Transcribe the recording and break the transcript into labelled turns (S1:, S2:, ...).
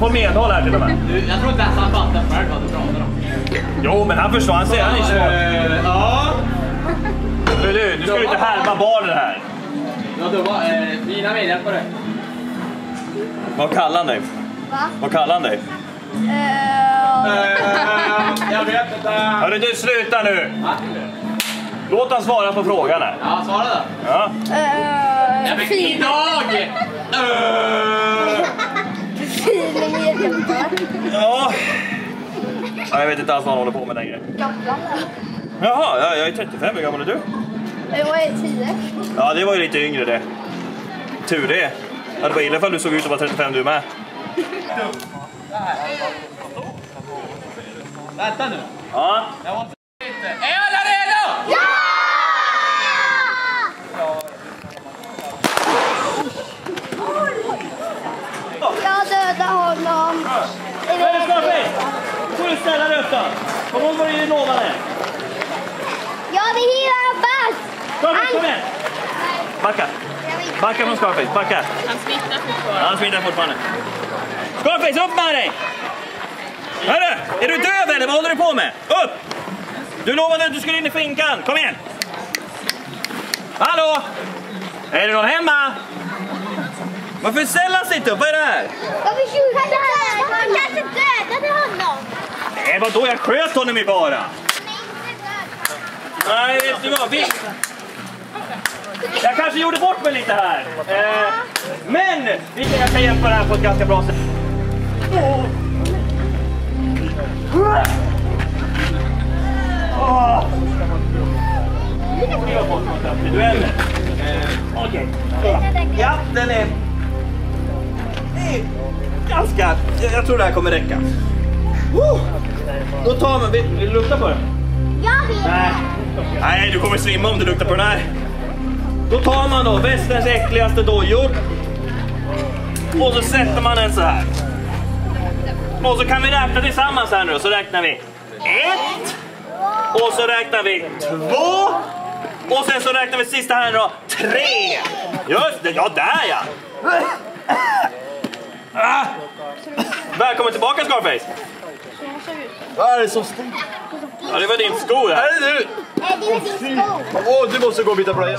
S1: Jag får medhåll här till och med.
S2: Du, jag tror inte ens han fattar själv vad du pratar om.
S1: Jo, men han förstår. Han säger han är smart.
S2: Eh, Ja.
S1: Men du, du ska ju inte härma barnen här.
S2: Ja, då var eh, mina medhjälpare.
S1: Vad kallar han dig?
S3: Va?
S1: Vad kallar han dig?
S3: Eh,
S2: Eh, jag vet inte.
S1: Hörru du, sluta nu! Låt han svara på frågan här.
S2: Ja, svara då.
S1: Ja.
S3: eh, fin-
S2: idag!
S1: Jag vet inte alls vad han håller på med längre.
S3: Gammal?
S1: Jaha, ja, jag är 35. Hur gammal är du?
S3: Jag är tio.
S1: Ja, det var ju lite yngre det. Tur det. Ja, det var illa ifall du såg ut att vara 35 du med.
S2: Vänta nu.
S1: Ja.
S2: Jag måste lite. Är alla redo?
S3: Jag dödade honom.
S1: Vad är det Scarface? Upp då. Kom ihåg vad du lovade.
S3: Jag vill hitta bass.
S1: Scarface, kom igen! Backa. Backa från Scarface, backa.
S4: Han smittar fortfarande.
S1: Han smittar fortfarande. Scarface, upp med dig! Hörru, är du döv eller? Vad håller du på med? Upp! Du lovade att du skulle in i finkan. Kom igen! Hallå? Är det någon hemma? Varför sig inte upp? Vad är det här?
S3: Jag vill skjuta honom. Han kanske dödade honom.
S1: Nej, vadå? Jag sköt honom ju bara. Nej, vet du vad? Vi... Jag kanske gjorde bort mig lite här. Eh, men vi kan, jag kan hjälpa det här på ett ganska bra sätt. Åh. Oh. Vi har fått något. Eh, Okej. Ja, den är... det är Ganska... Jag tror det här kommer räcka. Då tar man... Vill, vill du lukta på den?
S3: Jag vill.
S1: Nej. Nej, du kommer svimma om du luktar på den här. Då tar man då västerns äckligaste dojor. Och så sätter man den så här. Och så kan vi räkna tillsammans här nu. Så räknar vi ett. Och så räknar vi två. Och sen så räknar vi sista här då. Tre. Just det, ja där ja. Ah. Välkommen tillbaka Scarface.
S5: Vad är det som stod?
S1: Ja, det var din sko här.
S5: Är det du?
S3: Nej, det är din sko.
S5: Åh, du måste gå och byta blöja.